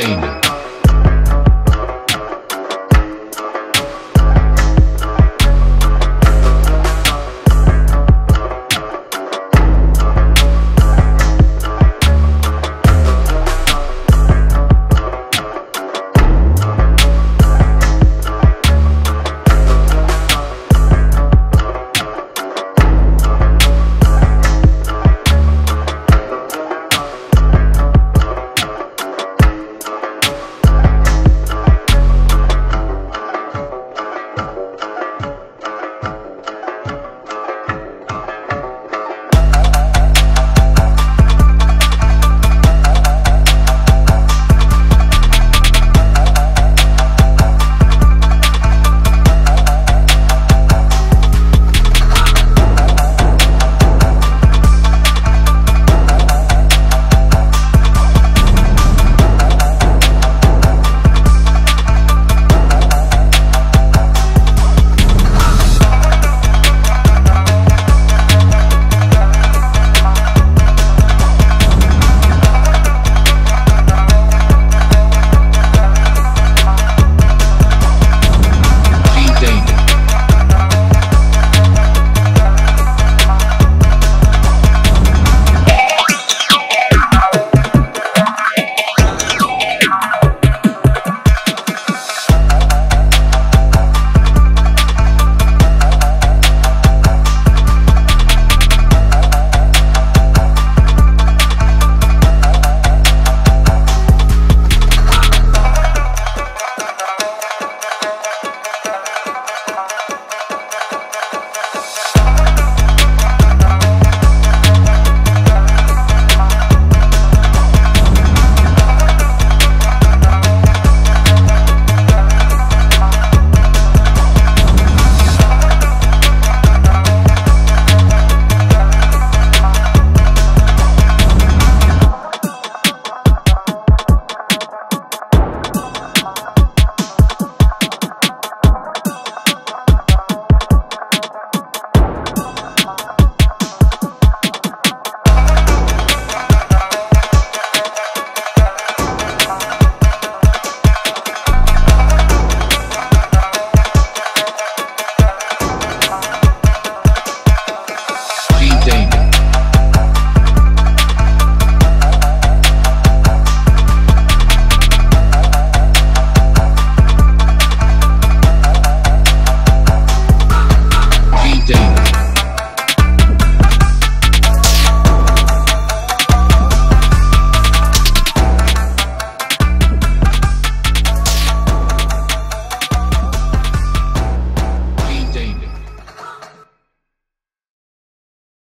Dana.